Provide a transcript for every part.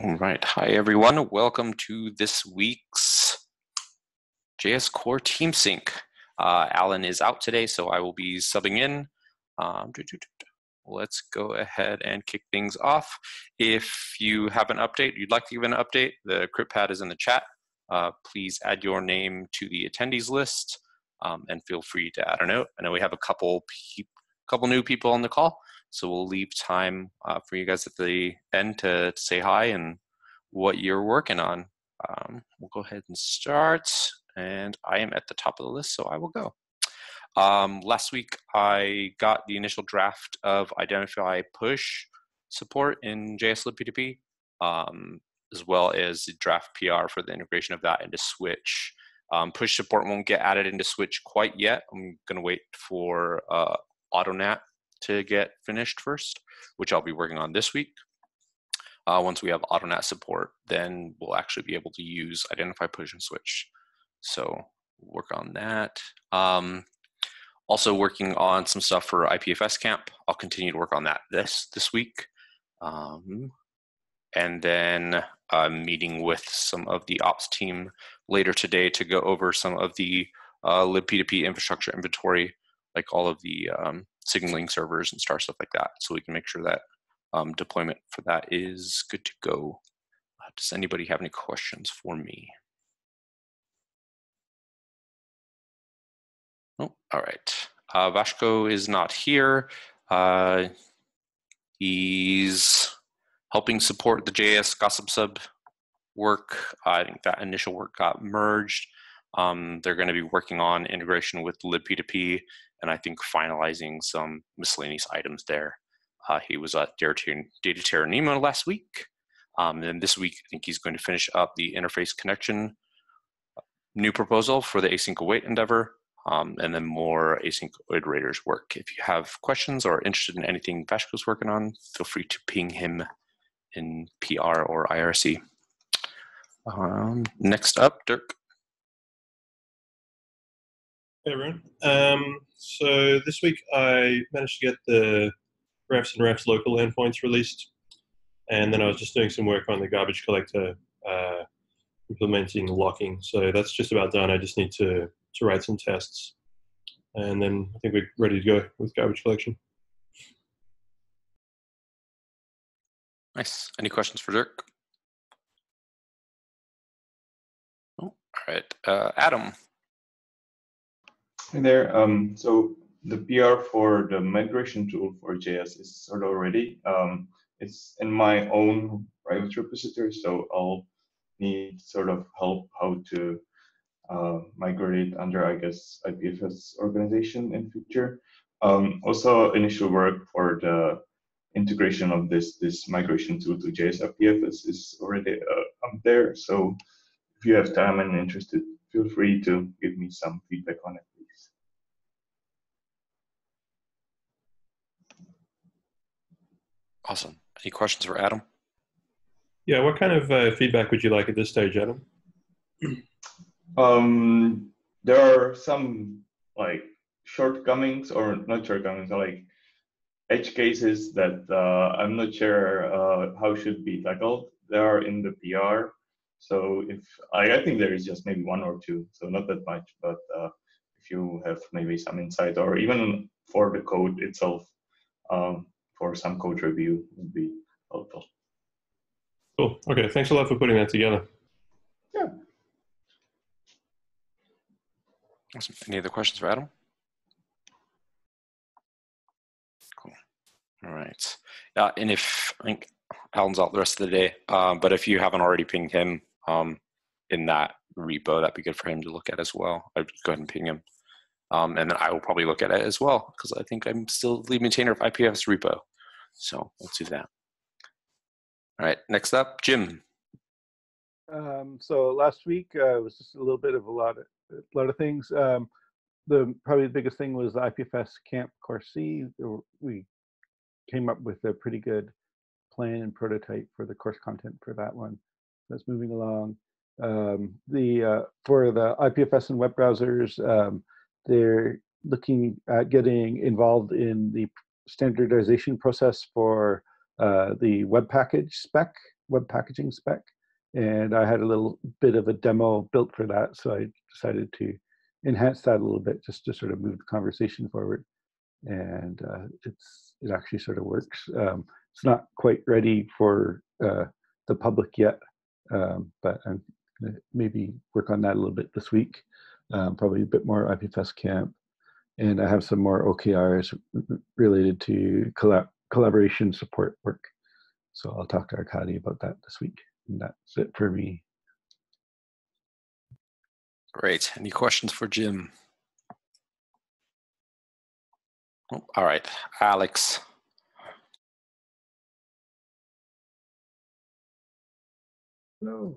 All right. Hi, everyone. Welcome to this week's JS Core Team Sync. Uh, Alan is out today, so I will be subbing in. Um, let's go ahead and kick things off. If you have an update, you'd like to give an update, the CryptPad is in the chat. Uh, please add your name to the attendees list um, and feel free to add a note. I know we have a couple couple new people on the call. So we'll leave time uh, for you guys at the end to, to, say hi and what you're working on. Um, we'll go ahead and start. And I am at the top of the list, so I will go. Um, last week, I got the initial draft of Identify Push support in JSLibp2p, um, as well as the draft PR for the integration of that into Switch. Um, push support won't get added into Switch quite yet. I'm going to wait for uh, AutoNat to get finished first, which I'll be working on this week. Uh, once we have AutoNat support, then we'll actually be able to use Identify Push and Switch. So work on that. Um, also working on some stuff for IPFS camp. I'll continue to work on that this this week. Um, and then uh, meeting with some of the ops team later today to go over some of the uh, libp2p infrastructure inventory, like all of the um, signaling servers and star stuff like that so we can make sure that um, deployment for that is good to go. Uh, does anybody have any questions for me? Oh, all right. Uh, Vasco is not here. Uh, he's helping support the JS Gossip Sub work. I think that initial work got merged. Um, they're going to be working on integration with libp2p and I think finalizing some miscellaneous items there. Uh, he was at Data Terra Nemo last week. Um, and this week, I think he's going to finish up the interface connection uh, new proposal for the async await endeavor, um, and then more async iterators work. If you have questions or interested in anything Vasco's working on, feel free to ping him in PR or IRC. Um, next up, Dirk. Hey everyone. Um, so this week I managed to get the refs and refs local endpoints released, and then I was just doing some work on the garbage collector, uh, implementing locking. So that's just about done. I just need to to write some tests, and then I think we're ready to go with garbage collection. Nice. Any questions for Dirk? Oh, all right, uh, Adam. Hi there. Um, so the PR for the migration tool for JS is sort of ready. Um, it's in my own private repository, so I'll need sort of help how to uh, migrate under, I guess, IPFS organization in future. Um, also, initial work for the integration of this this migration tool to JS IPFS is already uh, up there. So if you have time and interested, feel free to give me some feedback on it. Awesome. Any questions for Adam? Yeah, what kind of uh, feedback would you like at this stage, Adam? Um, there are some like shortcomings, or not shortcomings, like edge cases that uh, I'm not sure uh, how should be tackled. They are in the PR, so if I, I think there is just maybe one or two, so not that much. But uh, if you have maybe some insight, or even for the code itself, um, for some code review would be helpful. Cool. Okay. Thanks a lot for putting that together. Yeah. Awesome. Any other questions for Adam? Cool. All right. Uh, and if I think Alan's out the rest of the day, um, but if you haven't already pinged him um, in that repo, that'd be good for him to look at as well. I'd go ahead and ping him. Um, and then I will probably look at it as well because I think I'm still the maintainer of IPFS repo. So let's do that. All right, next up, Jim. Um, so last week uh, was just a little bit of a lot of a lot of things. Um, the probably the biggest thing was the IPFS Camp Course C. We came up with a pretty good plan and prototype for the course content for that one. That's moving along. Um, the uh, for the IPFS and web browsers, um, they're looking at getting involved in the standardization process for uh, the web package spec web packaging spec, and I had a little bit of a demo built for that. So I decided to enhance that a little bit just to sort of move the conversation forward. And uh, it's it actually sort of works. Um, it's not quite ready for uh, the public yet, um, but I'm gonna maybe work on that a little bit this week. Um, probably a bit more IPFS camp, and I have some more OKRs related to collab collaboration support work. So I'll talk to Arkady about that this week. And that's it for me. Great. Any questions for Jim? Oh, all right, Alex. Hello.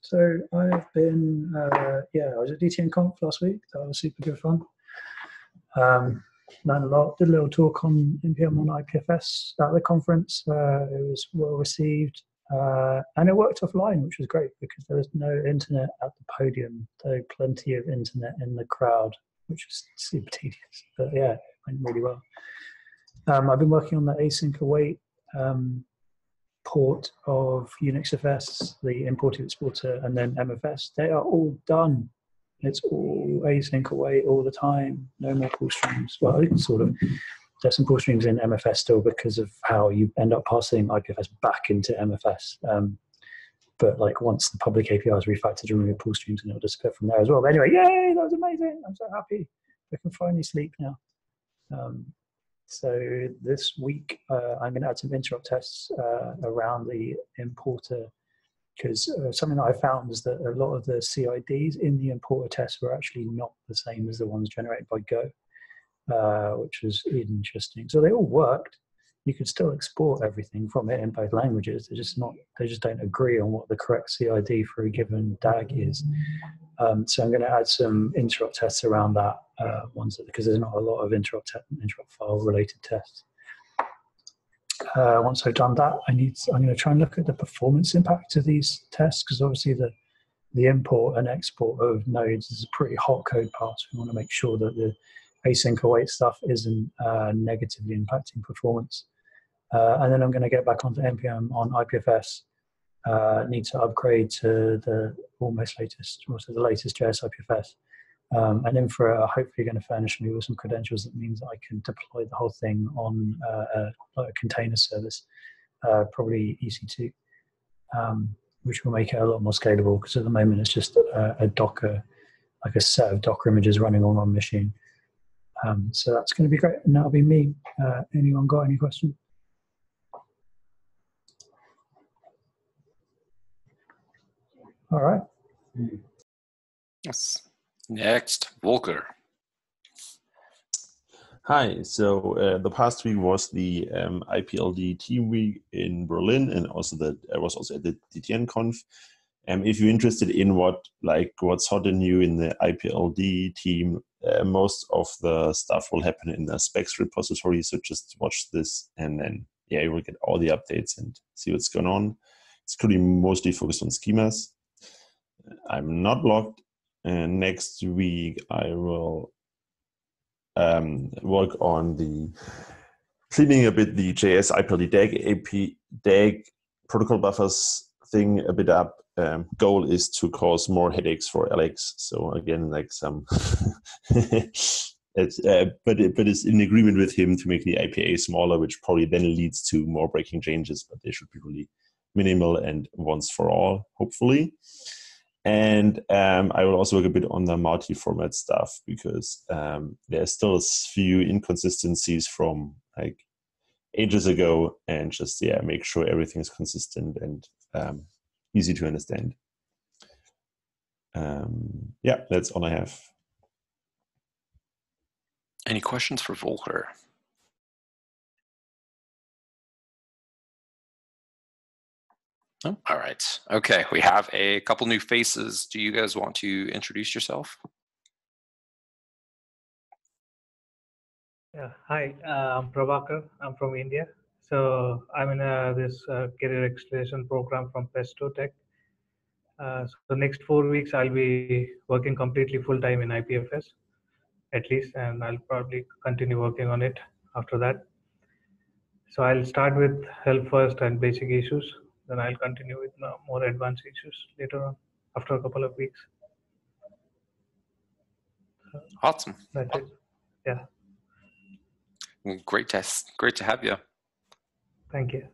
So I've been, uh, yeah, I was at DTN Conf last week. That was super good fun. Um, learned a lot. Did a little talk on npm on IPFS at the conference. Uh, it was well received, uh, and it worked offline, which was great because there was no internet at the podium, though plenty of internet in the crowd, which was super tedious. But yeah, it went really well. Um, I've been working on the async await um, port of UnixFS, the importer exporter, and then MFS. They are all done it's all async await all the time. No more pull streams. Well, sort of. There's some pull streams in MFS still because of how you end up passing IPFS back into MFS. Um, but like once the public API is refactored, you remove pull streams and it'll disappear from there as well. But anyway, yay, that was amazing. I'm so happy. I can finally sleep now. Um, so this week, uh, I'm going to add some interop tests uh, around the importer because uh, something that I found is that a lot of the CIDs in the importer tests were actually not the same as the ones generated by Go, uh, which was interesting. So they all worked. You could still export everything from it in both languages. They just not. They just don't agree on what the correct CID for a given DAG is. Um, so I'm going to add some interop tests around that uh, ones because there's not a lot of interop interop file related tests uh, once I've done that, I need I'm going to try and look at the performance impact of these tests because obviously the the import and export of nodes is a pretty hot code path. We want to make sure that the async await stuff isn't uh, negatively impacting performance. Uh, and then I'm going to get back onto npm on IPFS. Uh, need to upgrade to the almost latest, to the latest JS IPFS. Um, and Infra are hopefully going to furnish me with some credentials that means that I can deploy the whole thing on uh, a, a, container service, uh, probably EC2, um, which will make it a lot more scalable because at the moment it's just a, a, Docker, like a set of Docker images running on one machine. Um, so that's going to be great. And that'll be me. Uh, anyone got any questions? All right. Yes. Next, Volker. Hi. So uh, the past week was the um, IPLD team week in Berlin, and also that I was also at the DTN Conf. Um, if you're interested in what like what's hot and new in the IPLD team, uh, most of the stuff will happen in the specs repository. So just watch this, and then yeah, you will get all the updates and see what's going on. It's currently mostly focused on schemas. I'm not logged and next week I will um, work on the cleaning a bit the JS IPLD DAG AP DAG protocol buffers thing a bit up. Um, goal is to cause more headaches for Alex. So again, like some, it's, uh, but it, but it's in agreement with him to make the API smaller, which probably then leads to more breaking changes. But they should be really minimal and once for all, hopefully. And um, I will also work a bit on the multi-format stuff because um, there's still a few inconsistencies from like ages ago, and just yeah, make sure everything is consistent and um, easy to understand. Um, yeah, that's all I have. Any questions for Volker? Oh, all right. Okay, we have a couple new faces. Do you guys want to introduce yourself? Yeah. Hi, uh, I'm Prabhakar. I'm from India. So I'm in a, this uh, career acceleration program from Pesto Tech. Uh, so the next four weeks, I'll be working completely full time in IPFS, at least, and I'll probably continue working on it after that. So I'll start with help first and basic issues then I'll continue with more advanced issues later on after a couple of weeks. Awesome. That's it. Yeah. Great to great to have you. Thank you.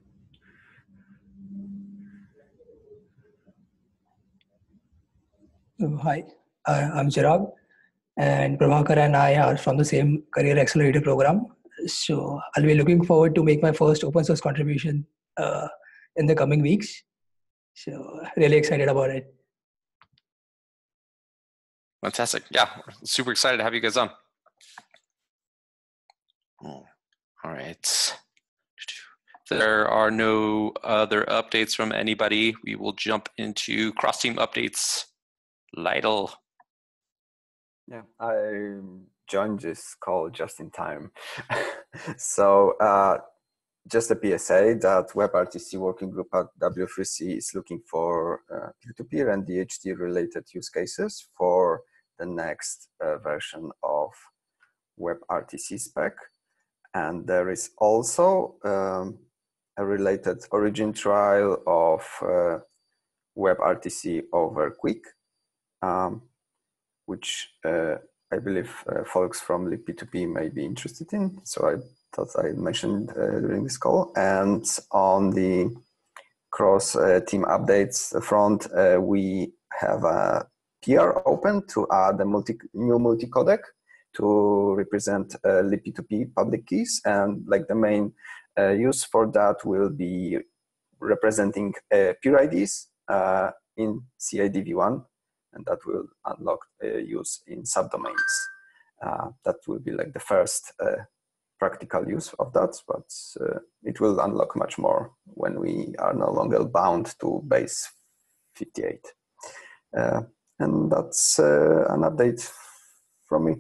Hi, uh, I'm Chirag, and Prabhakar and I are from the same Career Accelerator program. So I'll be looking forward to make my first open source contribution uh, in the coming weeks. So really excited about it. Fantastic. Yeah, super excited to have you guys on. All right. There are no other updates from anybody. We will jump into cross team updates. Lidel. Yeah, I joined this call just in time. so, uh, just a PSA that WebRTC working group at W3C is looking for uh, peer-to-peer and DHT related use cases for the next uh, version of WebRTC spec. And there is also um, a related origin trial of uh, WebRTC over QUIC um, which uh, I believe uh, folks from libp2p may be interested in. So I thought I mentioned uh, during this call. And on the cross uh, team updates front, uh, we have a PR open to add a multi, new multi-codec to represent uh, libp2p public keys. And like the main use for that will be representing peer IDs in CIDV1 and that will unlock uh, use in subdomains. Uh, that will be like the first uh, practical use of that, but uh, it will unlock much more when we are no longer bound to base 58. Uh, and that's uh, an update from me.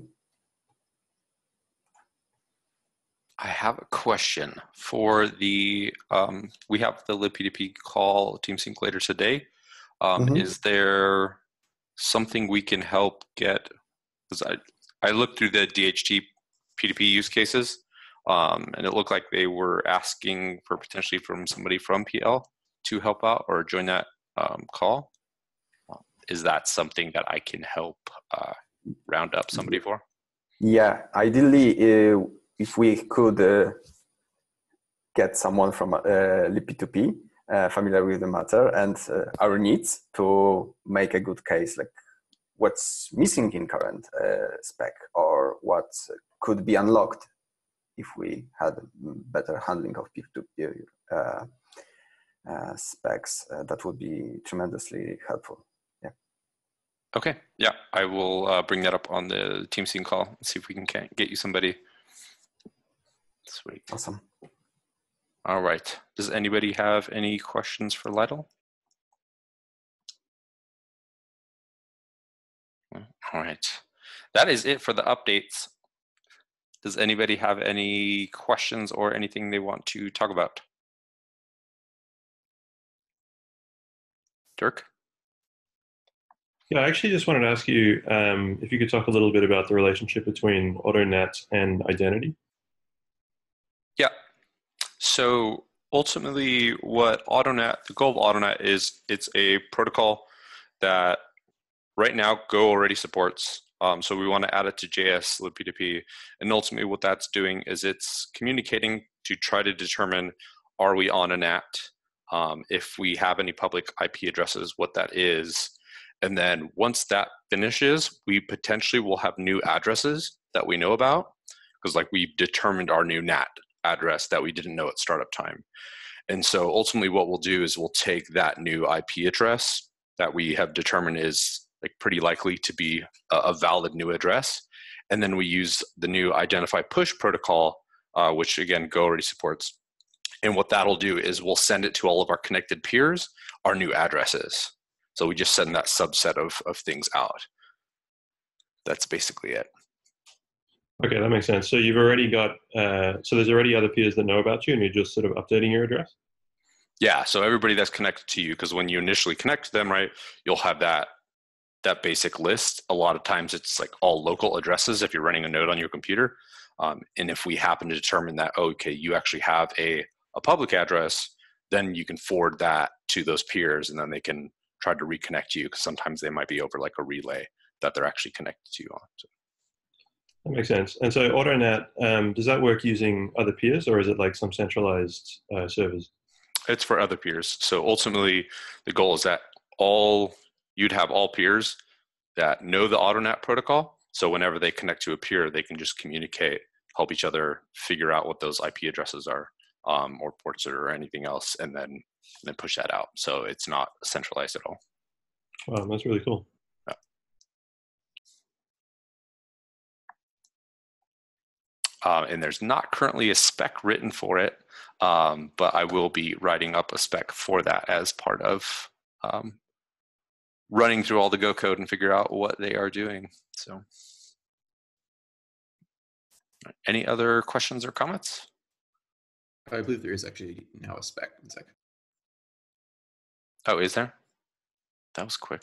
I have a question for the, um, we have the libp2p call Team Sync later today. Um, mm-hmm. Is there something we can help get because I, I looked through the DHT P2P use cases um, and it looked like they were asking for potentially from somebody from PL to help out or join that um, call. Is that something that I can help uh, round up somebody for? Yeah, ideally, uh, if we could uh, get someone from uh, libp2p, uh, familiar with the matter and uh, our needs to make a good case like what's missing in current uh, spec or what could be unlocked if we had better handling of peer-to-peer uh, uh, specs uh, that would be tremendously helpful. Yeah. Okay. Yeah i will bring that up on the team sync call and see if we can get you somebody. Sweet. Awesome all right. Does anybody have any questions for Lidel? All right. That is it for the updates. Does anybody have any questions or anything they want to talk about? Dirk? Yeah, I actually just wanted to ask you um, if you could talk a little bit about the relationship between AutoNat and identify. Yeah, so ultimately, what AutoNat, the goal of AutoNat is it's a protocol that right now Go already supports. Um, so we want to add it to JS libp2p. And ultimately, what that's doing is it's communicating to try to determine are we on a NAT? Um, if we have any public IP addresses, what that is. And then once that finishes, we potentially will have new addresses that we know about because like we've determined our new NAT address that we didn't know at startup time. And so ultimately what we'll do is we'll take that new IP address that we have determined is like pretty likely to be a, valid new address. And then we use the new identify push protocol, uh, which again, Go already supports. And what that'll do is we'll send it to all of our connected peers, our new addresses. So we just send that subset of, of things out. That's basically it. Okay, that makes sense. So you've already got, uh, so there's already other peers that know about you and you're just sort of updating your address? Yeah, so everybody that's connected to you, because when you initially connect to them, right, you'll have that that basic list. A lot of times it's like all local addresses if you're running a node on your computer. Um, and if we happen to determine that, oh, okay, you actually have a, a public address, then you can forward that to those peers and then they can try to reconnect you because sometimes they might be over like a relay that they're actually connected to you on. So, That makes sense. And so AutoNat, um, does that work using other peers or is it like some centralized uh, servers? it's for other peers. So ultimately, the goal is that all you'd have all peers that know the AutoNat protocol. So whenever they connect to a peer, they can just communicate, help each other figure out what those IP addresses are, um, or ports or anything else, and then then push that out. So it's not centralized at all. Wow, that's really cool. Um, and there's not currently a spec written for it, um, but I will be writing up a spec for that as part of um, running through all the Go code and figure out what they are doing. So, any other questions or comments? I believe there is actually now a spec. One second. Oh, is there? That was quick.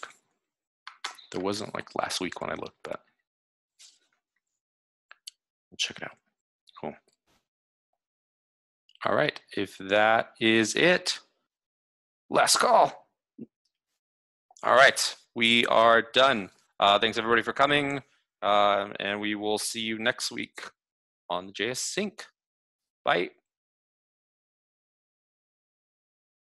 There wasn't like last week when I looked, but we'll check it out. All right, if that is it, last call. All right, we are done. Uh, thanks everybody for coming, uh, and we will see you next week on the JS Sync. Bye.